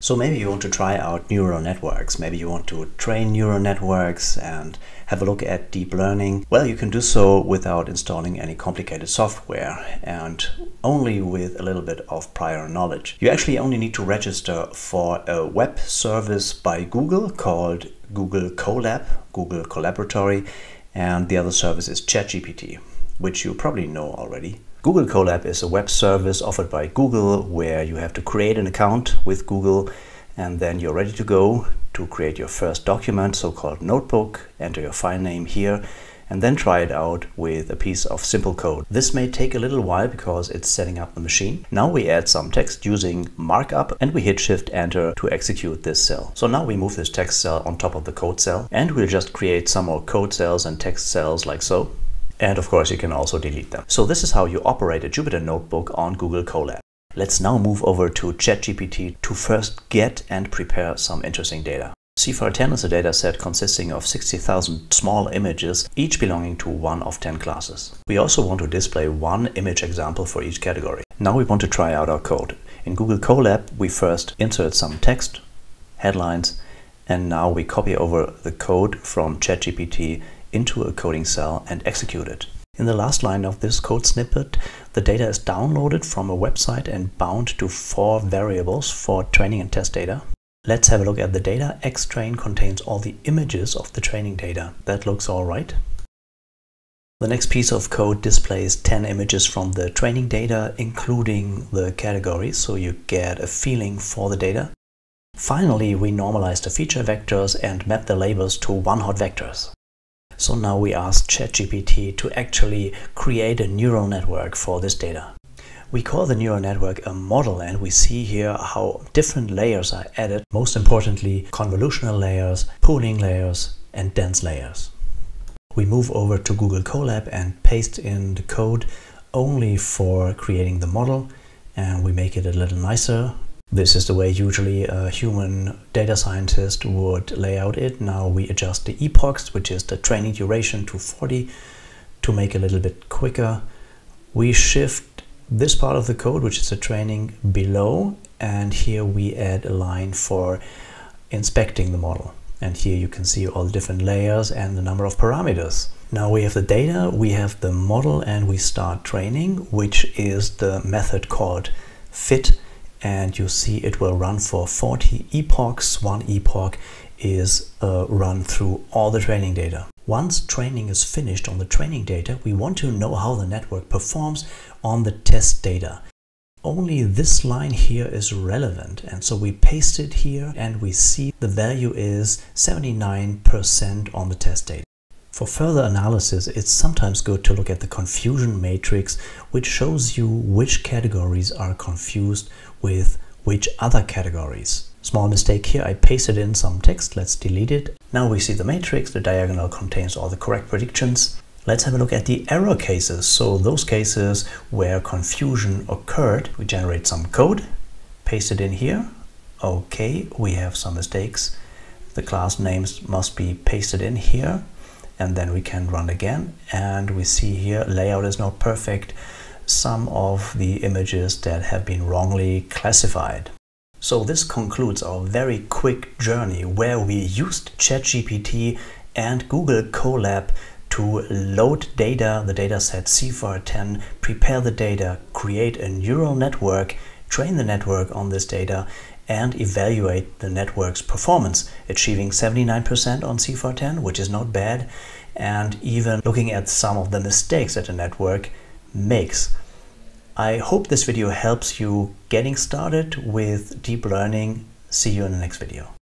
So maybe you want to try out neural networks, maybe you want to train neural networks and have a look at deep learning. Well, you can do so without installing any complicated software and only with a little bit of prior knowledge. You actually only need to register for a web service by Google called Google Colab, Google Colaboratory, and the other service is ChatGPT, which you probably know already. Google Colab is a web service offered by Google where you have to create an account with Google and then you're ready to go to create your first document, so-called notebook, enter your file name here and then try it out with a piece of simple code. This may take a little while because it's setting up the machine. Now we add some text using markup and we hit shift enter to execute this cell. So now we move this text cell on top of the code cell and we'll just create some more code cells and text cells like so. And of course, you can also delete them. So this is how you operate a Jupyter Notebook on Google Colab. Let's now move over to ChatGPT to first get and prepare some interesting data. CIFAR10 is a dataset consisting of 60,000 small images, each belonging to one of 10 classes. We also want to display one image example for each category. Now we want to try out our code. In Google Colab, we first insert some text, headlines, and now we copy over the code from ChatGPT into a coding cell and execute it. In the last line of this code snippet, the data is downloaded from a website and bound to four variables for training and test data. Let's have a look at the data. Xtrain contains all the images of the training data. That looks all right. The next piece of code displays 10 images from the training data, including the categories, so you get a feeling for the data. Finally, we normalize the feature vectors and map the labels to one-hot vectors. So now we ask ChatGPT to actually create a neural network for this data. We call the neural network a model and we see here how different layers are added. Most importantly, convolutional layers, pooling layers and dense layers. We move over to Google Colab and paste in the code only for creating the model and we make it a little nicer this is the way usually a human data scientist would lay out it. Now we adjust the epochs, which is the training duration to 40 to make a little bit quicker. We shift this part of the code, which is the training below, and here we add a line for inspecting the model. And here you can see all the different layers and the number of parameters. Now we have the data, we have the model, and we start training, which is the method called fit and you see it will run for 40 epochs. One epoch is uh, run through all the training data. Once training is finished on the training data, we want to know how the network performs on the test data. Only this line here is relevant and so we paste it here and we see the value is 79% on the test data. For further analysis, it's sometimes good to look at the confusion matrix, which shows you which categories are confused with which other categories. Small mistake here, I pasted in some text, let's delete it. Now we see the matrix, the diagonal contains all the correct predictions. Let's have a look at the error cases. So those cases where confusion occurred, we generate some code, paste it in here. Okay, we have some mistakes. The class names must be pasted in here and then we can run again and we see here layout is not perfect some of the images that have been wrongly classified. So this concludes our very quick journey where we used ChatGPT and Google Colab to load data, the dataset CIFAR10, prepare the data, create a neural network, train the network on this data, and evaluate the network's performance, achieving 79% on CIFAR10, which is not bad, and even looking at some of the mistakes that the network makes. I hope this video helps you getting started with deep learning. See you in the next video.